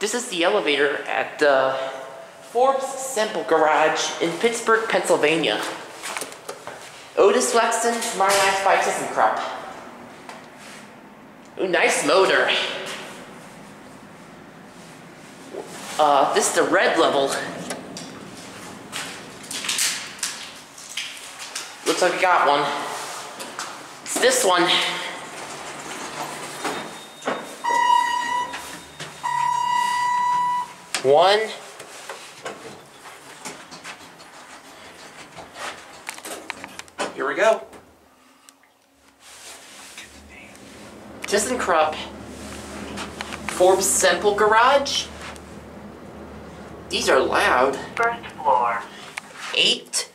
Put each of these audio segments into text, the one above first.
This is the elevator at the Forbes Semple Garage in Pittsburgh, Pennsylvania. Otis Flexton, modernized by ThyssenKrupp. Ooh, nice motor. Uh, this is the red level. Looks like I got one. It's this one. One. Here we go. ThyssenKrupp. Forbes Semple Garage. These are loud. First floor. Eight.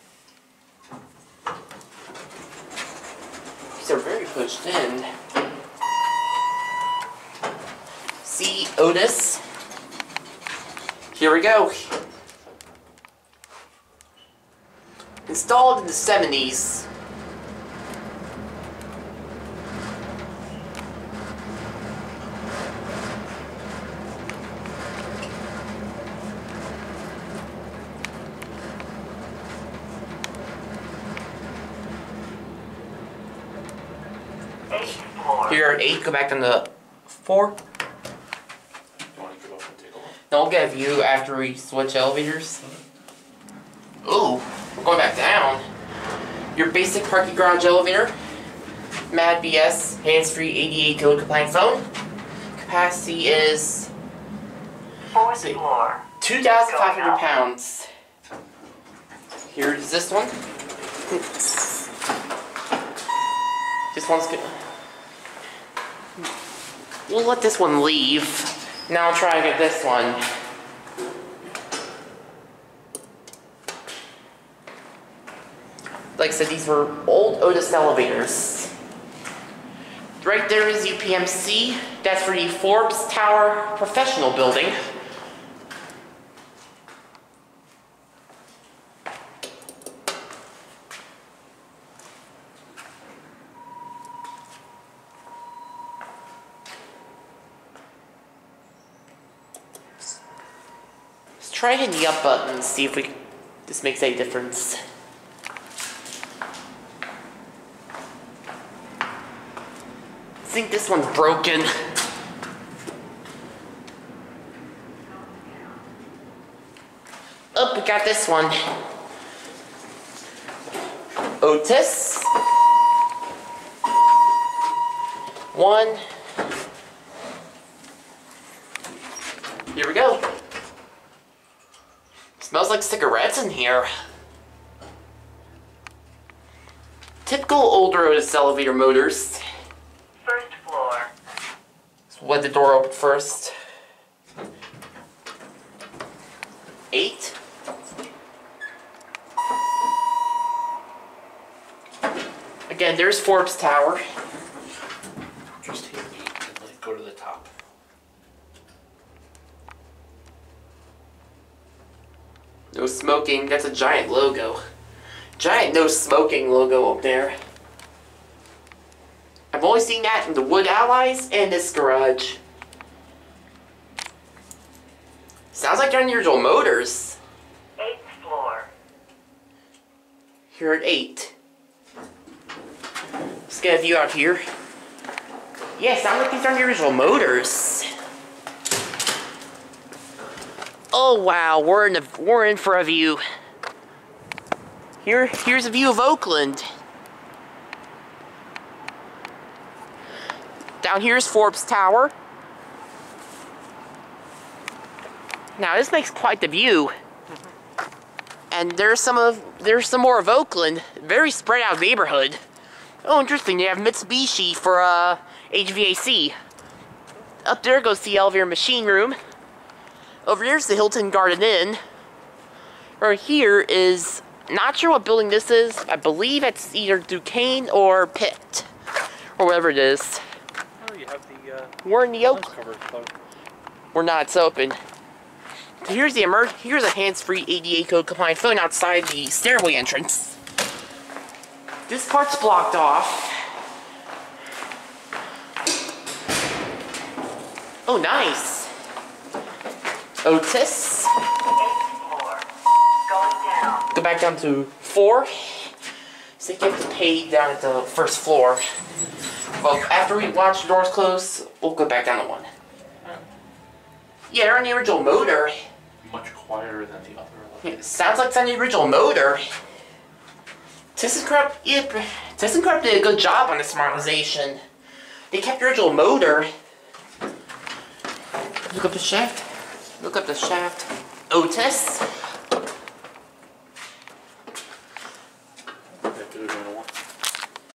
These are very pushed in. See Otis. Here we go. Installed in the 70s. Eighth floor. Here at 8, go back down to 4. You want to go up and take a look? Then we'll get a view after we switch elevators. Ooh, we're going back down. Your basic parking garage elevator. MAD BP, hands-free ADA code compliant phone. Capacity is Fourth See. floor. 2,500 pounds. Here's this one. This one's good. We'll let this one leave. Now I'll try get this one. Like I said, these were old Otis elevators. Right there is UPMC. That's for the Forbes Tower Professional Building. Let's try hitting the up button and see if we this makes any difference. I think this one's broken. Oh, we got this one. Otis. One. Here we go. Smells like cigarettes in here. Typical older Otis elevator motors. First floor. Let's let the door open first. Eight. Again, there's Forbes Tower. Just hit eight and like go to the top. No smoking. That's a giant logo. Giant no smoking logo up there. I've only seen that in the Wood Allies and this garage. Sounds like unusual motors. Eighth floor. Here at 8. Let's get a view out here. Yeah, sounds like these original motors. Oh wow, we're in the we're in for a view. Here here's a view of Oakland. Down here is Forbes Tower. Now this makes quite the view. And there's some of there's some more of Oakland. Very spread out neighborhood. Oh, interesting. They have Mitsubishi for uh, HVAC. Up there goes the elevator machine room. Over here's the Hilton Garden Inn. Right here is not sure what building this is. I believe it's either Duquesne or Pitt, or whatever it is. Oh, you have the uh, We're in the plug. We're not. It's open. So here's the emer- Here's a hands-free ADA code compliant phone outside the stairway entrance. This part's blocked off. Oh, nice. Otis. Eighth. Going down. Go back down to four. So you have to pay down at the first floor. Well, after we watch the doors close, we'll go back down to one. Yeah, they're on the original motor. Much quieter than the other. Yeah, sounds like it's on the original motor. ThyssenKrupp, yeah, ThyssenKrupp did a good job on this modernization. They kept the original motor. Look up the shaft. Look up the shaft. Otis.